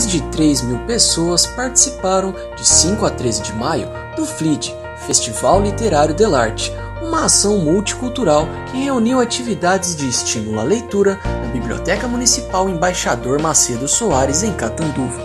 mais de 3 mil pessoas participaram de 5 a 13 de maio do FLID, Festival Literário del Arte, uma ação multicultural que reuniu atividades de estímulo à leitura na Biblioteca Municipal Embaixador Macedo Soares, em Catanduva.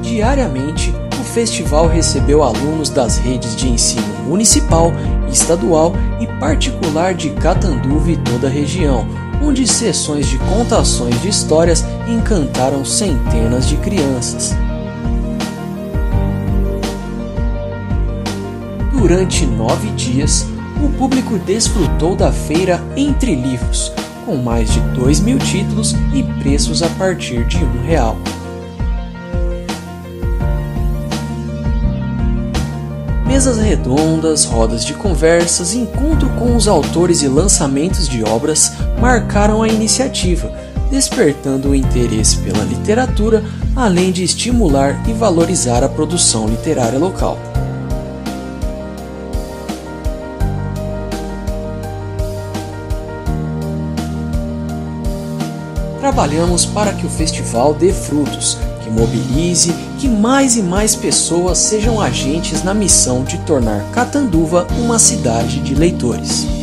Diariamente, o festival recebeu alunos das redes de ensino municipal, estadual e particular de Catanduva e toda a região, onde sessões de contações de histórias encantaram centenas de crianças. Durante nove dias, o público desfrutou da feira Entre Livros, com mais de dois mil títulos e preços a partir de um real. Mesas redondas, rodas de conversas, encontro com os autores e lançamentos de obras marcaram a iniciativa, despertando o interesse pela literatura, além de estimular e valorizar a produção literária local. Trabalhamos para que o festival dê frutos, que mobilize, que mais e mais pessoas sejam agentes na missão de tornar Catanduva uma cidade de leitores.